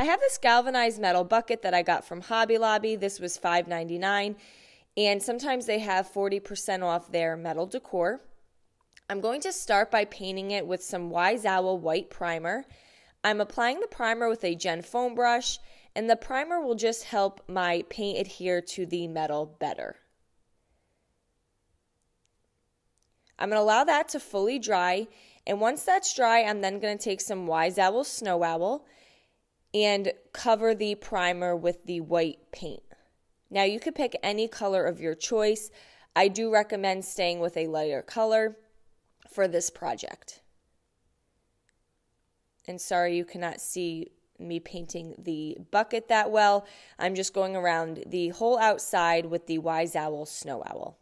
I have this galvanized metal bucket that I got from Hobby Lobby. This was $5.99, and sometimes they have 40% off their metal decor. I'm going to start by painting it with some Wise Owl white primer. I'm applying the primer with a Jen foam brush, and the primer will just help my paint adhere to the metal better. I'm going to allow that to fully dry, and once that's dry, I'm then going to take some Wise Owl Snow Owl and cover the primer with the white paint. Now you could pick any color of your choice. I do recommend staying with a lighter color for this project. And sorry you cannot see me painting the bucket that well. I'm just going around the whole outside with the Wise Owl Snow Owl.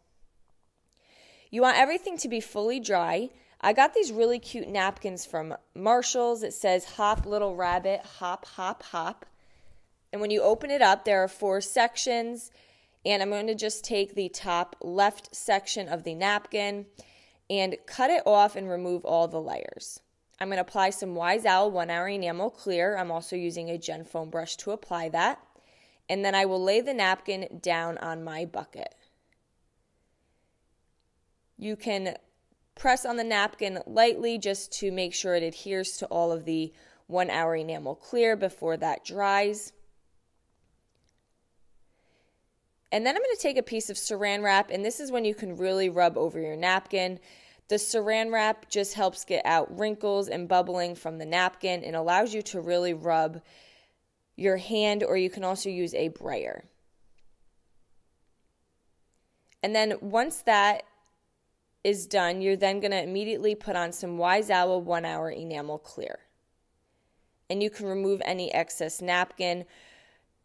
You want everything to be fully dry. I got these really cute napkins from Marshalls. It says Hop Little Rabbit, Hop, Hop, Hop. And when you open it up, there are four sections. And I'm going to just take the top left section of the napkin and cut it off and remove all the layers. I'm going to apply some Wise Owl 1 Hour Enamel Clear. I'm also using a Jen Foam brush to apply that. And then I will lay the napkin down on my bucket. You can Press on the napkin lightly just to make sure it adheres to all of the one hour enamel clear before that dries. And then I'm going to take a piece of saran wrap, and this is when you can really rub over your napkin. The saran wrap just helps get out wrinkles and bubbling from the napkin and allows you to really rub your hand, or you can also use a brayer. And then once that is done, you're then going to immediately put on some Wise Owl one hour enamel clear. And you can remove any excess napkin.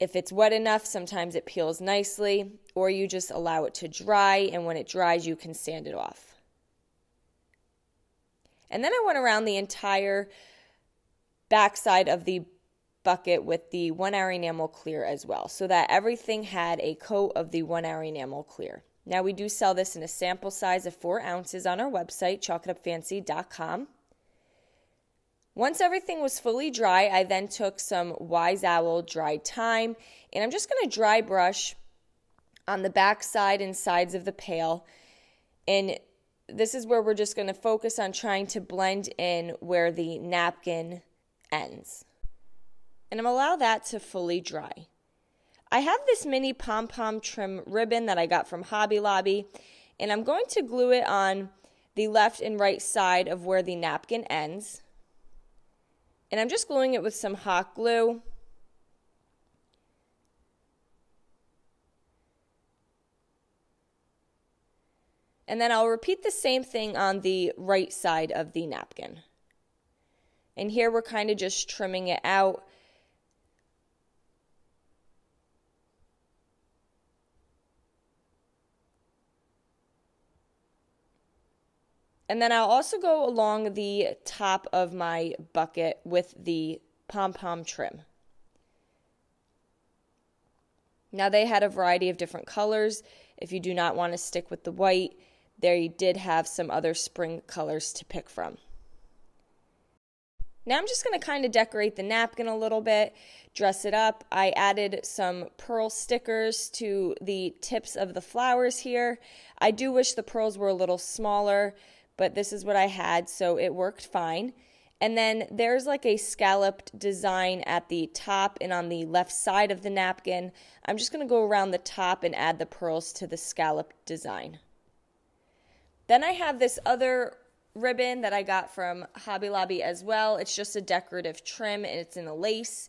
If it's wet enough, sometimes it peels nicely, or you just allow it to dry, and when it dries, you can sand it off. And then I went around the entire backside of the bucket with the one hour enamel clear as well, so that everything had a coat of the one hour enamel clear. Now, we do sell this in a sample size of four ounces on our website, chalkitupfancy.com. Once everything was fully dry, I then took some Wise Owl dried thyme and I'm just going to dry brush on the back side and sides of the pail. And this is where we're just going to focus on trying to blend in where the napkin ends. And I'm allow that to fully dry. I have this mini pom pom trim ribbon that I got from Hobby Lobby, and I'm going to glue it on the left and right side of where the napkin ends. And I'm just gluing it with some hot glue. And then I'll repeat the same thing on the right side of the napkin. And here we're kind of just trimming it out And then I'll also go along the top of my bucket with the pom-pom trim. Now they had a variety of different colors. If you do not want to stick with the white, they did have some other spring colors to pick from. Now I'm just going to kind of decorate the napkin a little bit, dress it up. I added some pearl stickers to the tips of the flowers here. I do wish the pearls were a little smaller but this is what I had, so it worked fine. And then there's like a scalloped design at the top and on the left side of the napkin. I'm just going to go around the top and add the pearls to the scalloped design. Then I have this other ribbon that I got from Hobby Lobby as well. It's just a decorative trim and it's in a lace.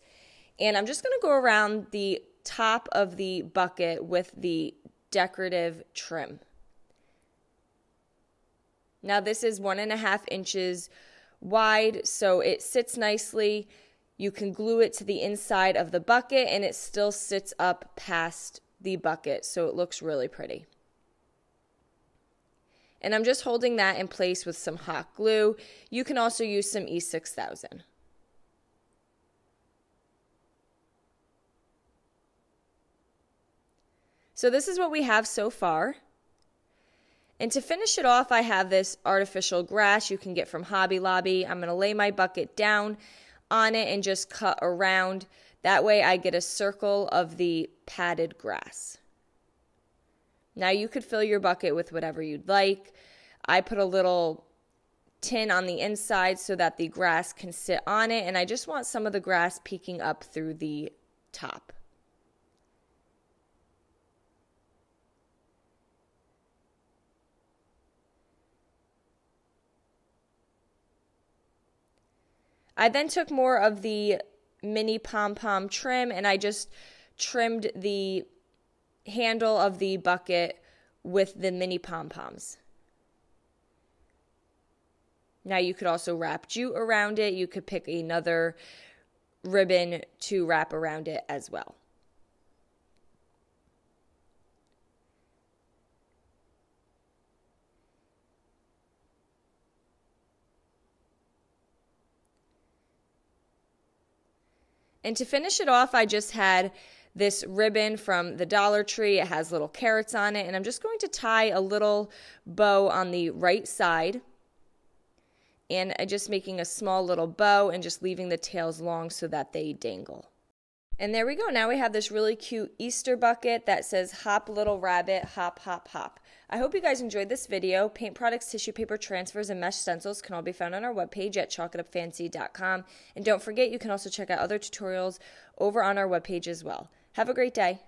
And I'm just going to go around the top of the bucket with the decorative trim. Now, this is one and a half inches wide, so it sits nicely. You can glue it to the inside of the bucket and it still sits up past the bucket, so it looks really pretty. And I'm just holding that in place with some hot glue. You can also use some E6000. So this is what we have so far. And to finish it off, I have this artificial grass you can get from Hobby Lobby. I'm going to lay my bucket down on it and just cut around That way I get a circle of the padded grass. Now you could fill your bucket with whatever you'd like. I put a little tin on the inside so that the grass can sit on it, and I just want some of the grass peeking up through the top. I then took more of the mini pom pom trim and I just trimmed the handle of the bucket with the mini pom poms. Now you could also wrap jute around it. You could pick another ribbon to wrap around it as well. And to finish it off, I just had this ribbon from the Dollar Tree. It has little carrots on it, and I'm just going to tie a little bow on the right side. And I'm just making a small little bow and just leaving the tails long so that they dangle. And there we go. Now we have this really cute Easter bucket that says hop little rabbit, hop, hop, hop. I hope you guys enjoyed this video. Paint products, tissue paper transfers, and mesh stencils can all be found on our webpage at chalkitupfancy.com. And don't forget, you can also check out other tutorials over on our webpage as well. Have a great day.